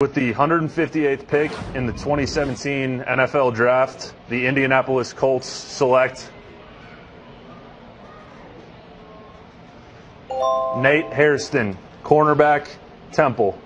With the 158th pick in the 2017 NFL Draft, the Indianapolis Colts select Nate Hairston, cornerback, Temple.